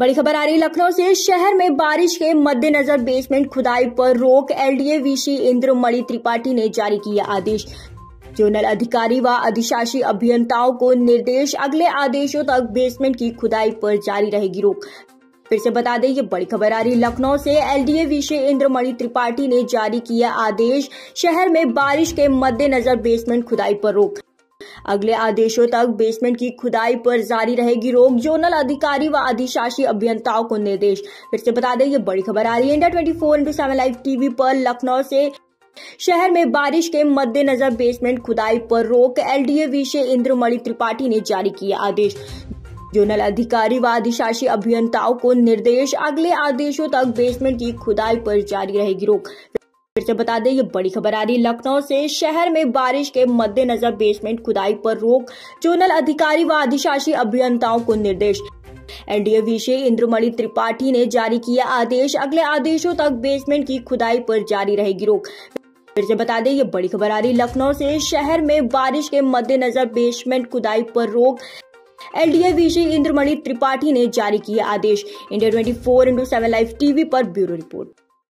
बड़ी खबर आ रही लखनऊ से। शहर में बारिश के मद्देनजर बेसमेंट खुदाई पर रोक। एलडीए वीसी इंद्रमणि त्रिपाठी ने जारी किया आदेश। जोनल अधिकारी व अधिशासी अभियंताओं को निर्देश। अगले आदेशों तक बेसमेंट की खुदाई पर जारी रहेगी रोक। फिर से बता दें, ये बड़ी खबर आ रही लखनऊ से। एलडीए विषय इंद्रमणि त्रिपाठी ने जारी किया आदेश। शहर में बारिश के मद्देनजर बेसमेंट खुदाई पर रोक। अगले आदेशों तक बेसमेंट की खुदाई पर जारी रहेगी रोक, जोनल अधिकारी व अधिशासी अभियंताओं को निर्देश। फिर से बता दें, ये बड़ी खबर आ रही है। India twenty four seven live TV पर लखनऊ से शहर में बारिश के मद्देनजर बेसमेंट खुदाई पर रोक एलडीए विषय इंद्रमणि त्रिपाठी ने जारी किया आदेश। जोनल अधिकारी व अधिशासी अभियंताओं को निर्देश। अगले आदेशों तक बेसमेंट की खुदाई पर जारी रहेगी रोक। फिर से बता दें, ये बड़ी खबर आ रही लखनऊ से शहर में बारिश के मद्देनजर बेसमेंट खुदाई पर रोक, जोनल अधिकारी व अधिशासी अभियंताओं को निर्देश। एनडीए विषय इंद्रमणि त्रिपाठी ने जारी किया आदेश। अगले आदेशों तक बेसमेंट की खुदाई पर जारी रहेगी रोक। फिर से बता दें, ये बड़ी खबर आ रही लखनऊ से शहर में बारिश के मद्देनजर बेसमेंट खुदाई पर रोक। एलडीए विषय इंद्रमणि त्रिपाठी ने जारी किया आदेश। India twenty four into seven live TV पर ब्यूरो रिपोर्ट।